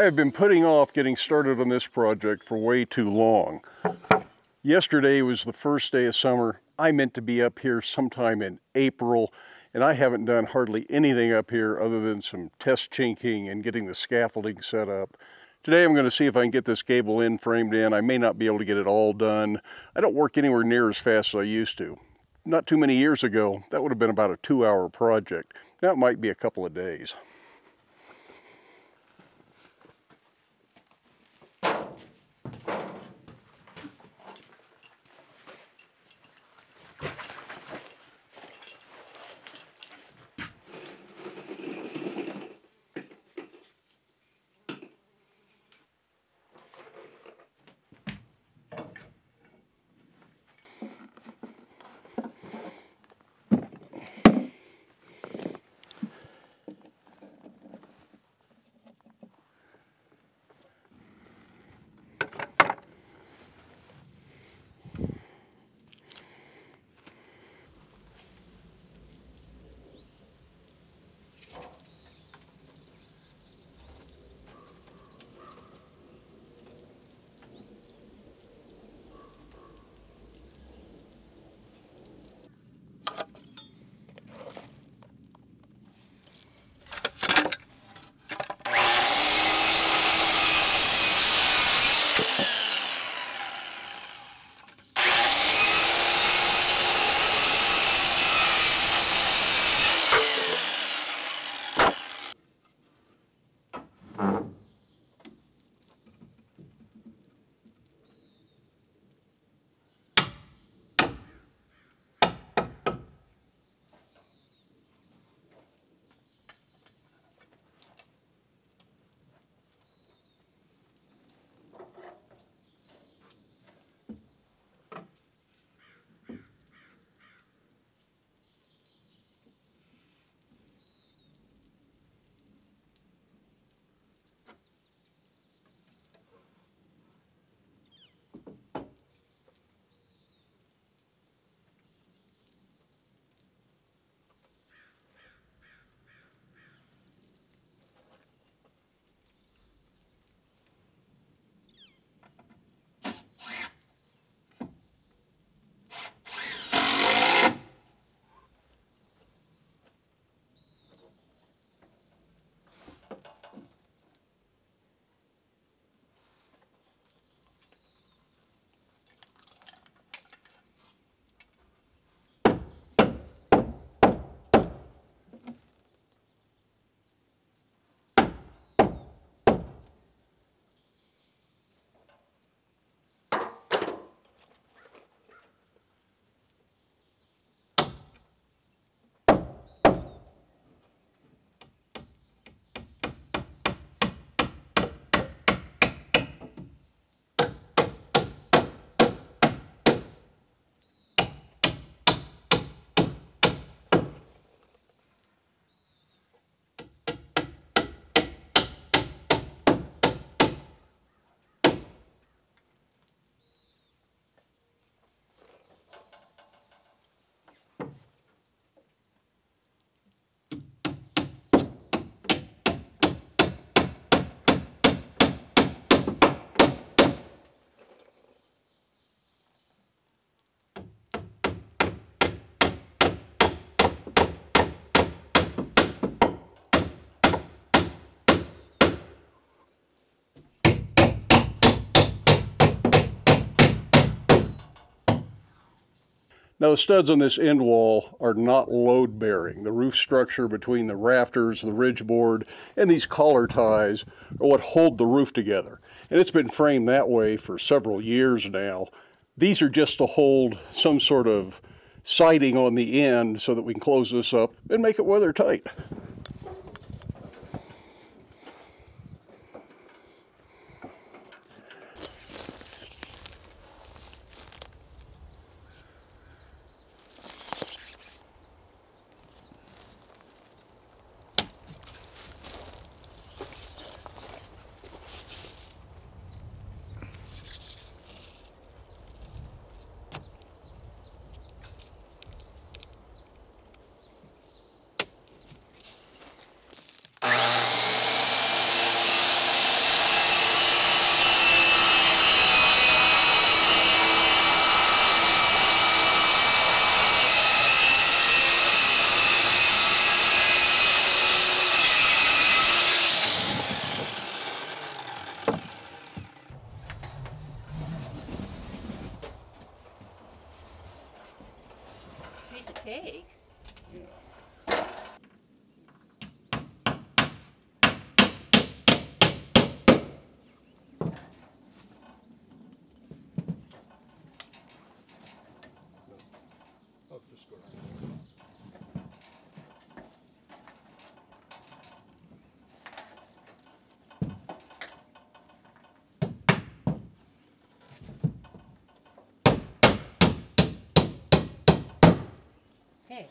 I have been putting off getting started on this project for way too long. Yesterday was the first day of summer. I meant to be up here sometime in April, and I haven't done hardly anything up here other than some test chinking and getting the scaffolding set up. Today I'm going to see if I can get this gable end framed in. I may not be able to get it all done. I don't work anywhere near as fast as I used to. Not too many years ago, that would have been about a two hour project. Now it might be a couple of days. Mm-hmm. Now the studs on this end wall are not load bearing. The roof structure between the rafters, the ridge board, and these collar ties are what hold the roof together. And it's been framed that way for several years now. These are just to hold some sort of siding on the end so that we can close this up and make it weather tight.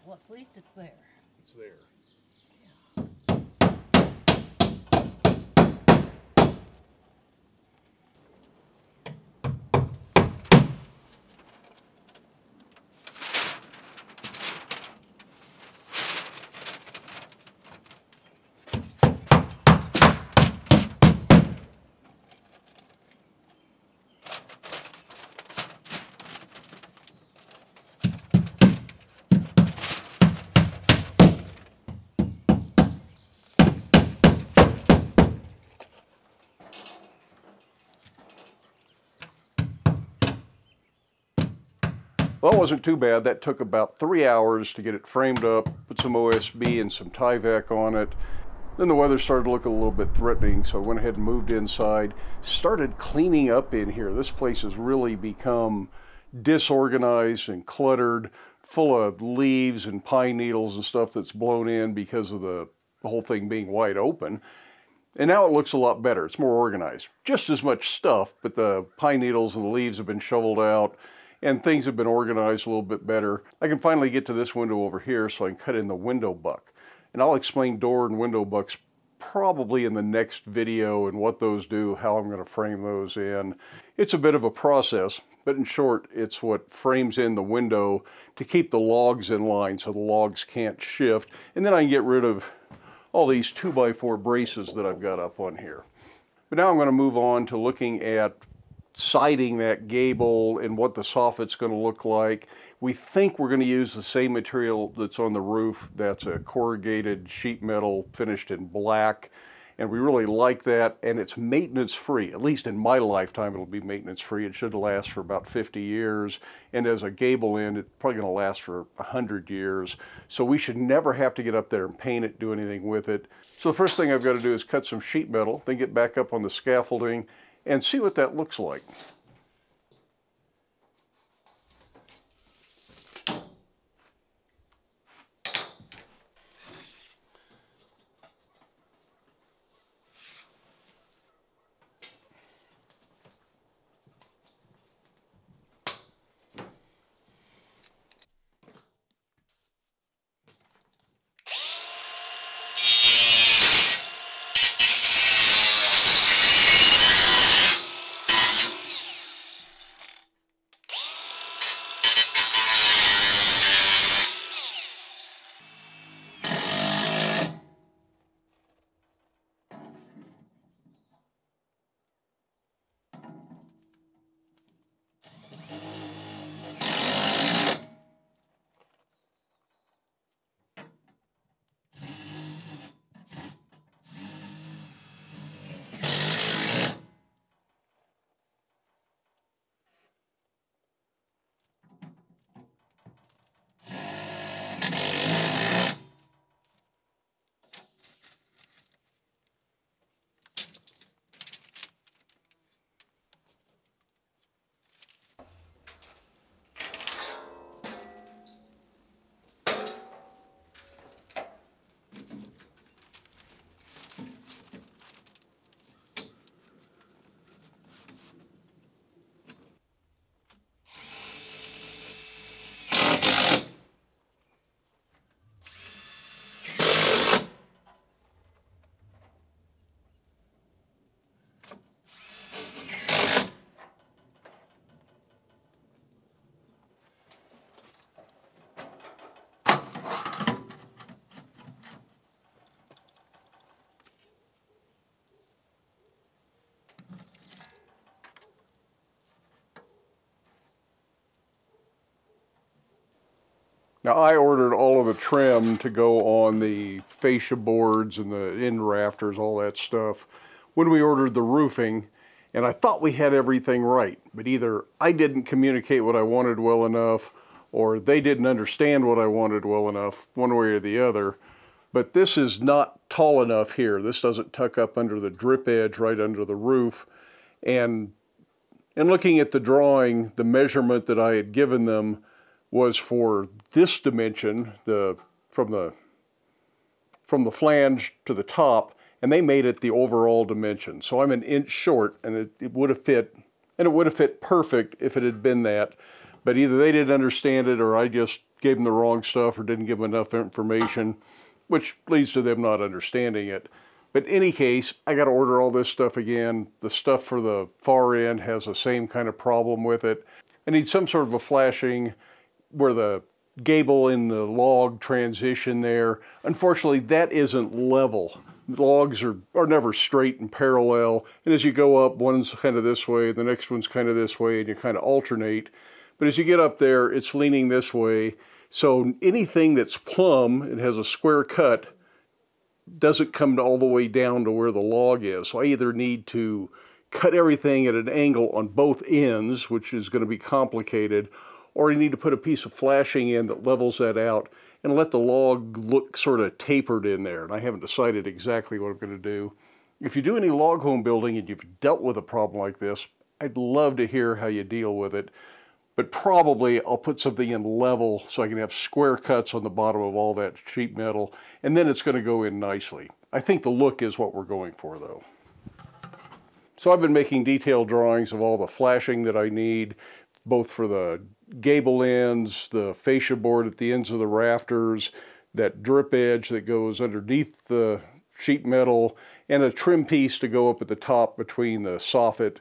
Well, at least it's there. It's there. Wasn't too bad. That took about three hours to get it framed up, put some OSB and some Tyvek on it. Then the weather started to look a little bit threatening, so I went ahead and moved inside. Started cleaning up in here. This place has really become disorganized and cluttered, full of leaves and pine needles and stuff that's blown in because of the whole thing being wide open. And now it looks a lot better. It's more organized. Just as much stuff, but the pine needles and the leaves have been shoveled out and things have been organized a little bit better. I can finally get to this window over here so I can cut in the window buck. And I'll explain door and window bucks probably in the next video and what those do, how I'm going to frame those in. It's a bit of a process, but in short, it's what frames in the window to keep the logs in line so the logs can't shift. And then I can get rid of all these 2x4 braces that I've got up on here. But now I'm going to move on to looking at siding that gable and what the soffit's going to look like. We think we're going to use the same material that's on the roof. That's a corrugated sheet metal finished in black. And we really like that. And it's maintenance free. At least in my lifetime, it'll be maintenance free. It should last for about 50 years. And as a gable end, it's probably going to last for 100 years. So we should never have to get up there and paint it, do anything with it. So the first thing I've got to do is cut some sheet metal, then get back up on the scaffolding and see what that looks like. Now I ordered all of the trim to go on the fascia boards and the end rafters, all that stuff, when we ordered the roofing, and I thought we had everything right, but either I didn't communicate what I wanted well enough, or they didn't understand what I wanted well enough, one way or the other. But this is not tall enough here. This doesn't tuck up under the drip edge right under the roof. And in looking at the drawing, the measurement that I had given them was for this dimension, the from the from the flange to the top, and they made it the overall dimension. So I'm an inch short, and it, it would have fit, and it would have fit perfect if it had been that. But either they didn't understand it, or I just gave them the wrong stuff, or didn't give them enough information, which leads to them not understanding it. But in any case, I got to order all this stuff again. The stuff for the far end has the same kind of problem with it. I need some sort of a flashing where the gable in the log transition there. Unfortunately, that isn't level. Logs are, are never straight and parallel. And as you go up, one's kind of this way, the next one's kind of this way, and you kind of alternate. But as you get up there, it's leaning this way. So anything that's plumb, it has a square cut, doesn't come all the way down to where the log is. So I either need to cut everything at an angle on both ends, which is going to be complicated, or you need to put a piece of flashing in that levels that out and let the log look sort of tapered in there. And I haven't decided exactly what I'm going to do. If you do any log home building and you've dealt with a problem like this, I'd love to hear how you deal with it. But probably I'll put something in level so I can have square cuts on the bottom of all that sheet metal, and then it's going to go in nicely. I think the look is what we're going for though. So I've been making detailed drawings of all the flashing that I need, both for the gable ends, the fascia board at the ends of the rafters, that drip edge that goes underneath the sheet metal, and a trim piece to go up at the top between the soffit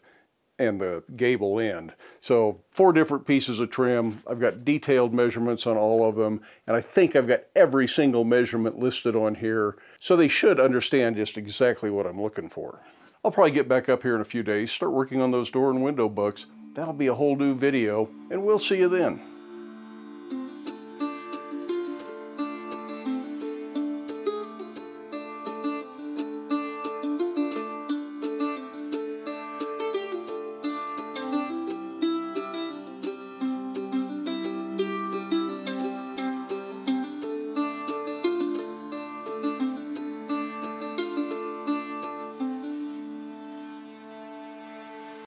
and the gable end. So four different pieces of trim. I've got detailed measurements on all of them, and I think I've got every single measurement listed on here, so they should understand just exactly what I'm looking for. I'll probably get back up here in a few days, start working on those door and window bucks. That'll be a whole new video, and we'll see you then.